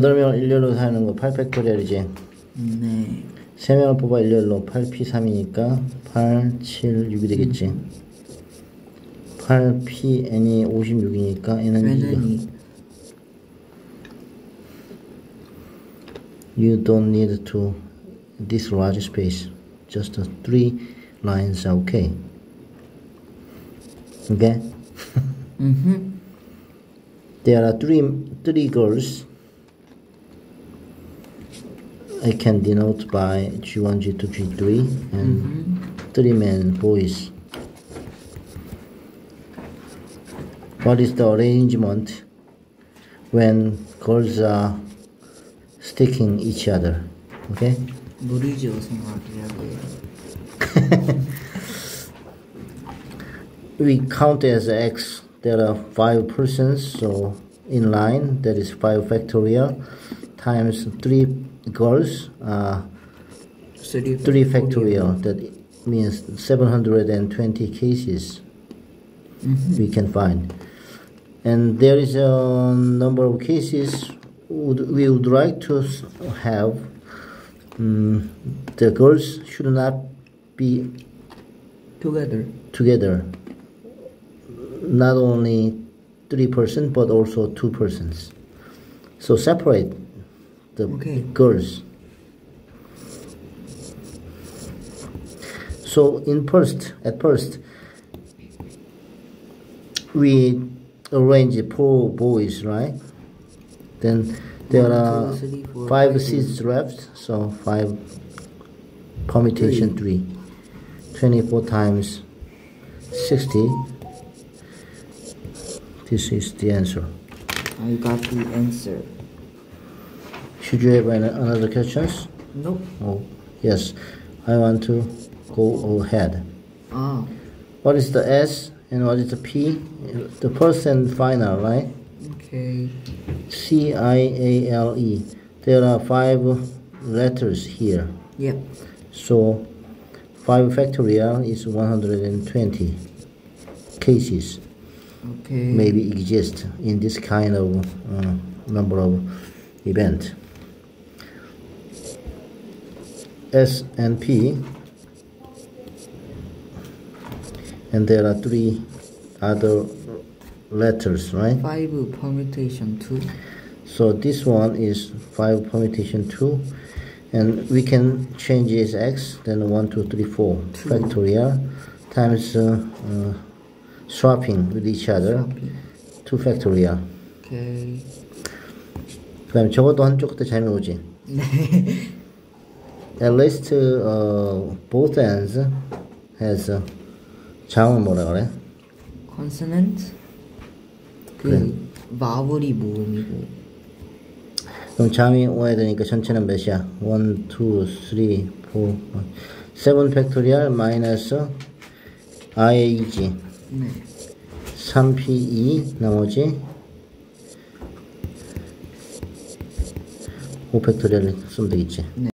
8명을 일렬로 사는 거 8팩토리얼이지. 네. 3명을 뽑아 일렬로 8p3이니까 8, 7, 6이 되겠지. 8p n이 56이니까 n은 2가. 왜는 이 You don't need to this large space. Just uh, three lines are okay. Okay? 음흠. There are three three girls. I can denote by G1, G2, G3 and mm -hmm. three men boys. What is the arrangement when girls are sticking each other? Okay? we count as x. There are five persons, so in line that is 5 factorial times 3 girls uh, 3 3 factorial that means 720 cases we can find. And there is a number of cases would, we would like to have mm, the girls should not be together. together. Not only three person but also two persons so separate the Okay. girls so in first at first we arrange four boys right then there One, are two, three, five five. seats left so five permutation three 24 times 60 this is the answer I got the answer. Should you have another questions? No. Oh, yes. I want to go ahead. Ah. What is the S and what is the P? The person final, right? Okay. C I A L E. There are five letters here. Yep. So 5 factorial is 120 cases. Okay. Maybe exist in this kind of uh, number of event. S and P, and there are three other letters, right? 5 permutation 2. So this one is 5 permutation 2, and we can change this x, then 1, 2, 3, 4 Two. factorial times uh, uh, swapping with each other, 2 factorial. 오케이. 그 다음에 적어도 한쪽 더 잘 나오지. At least uh, both ends has 자음은 뭐라 그래? consonant 그 그래. 마블이 모음이고 그럼 자음이 와야 되니까 전체는 몇이야? 1, 2, 3, 4, 7 팩토리얼 마이너스 i이지. 네 3p2 나머지 5 팩토리얼 쓰면 되겠지. 네.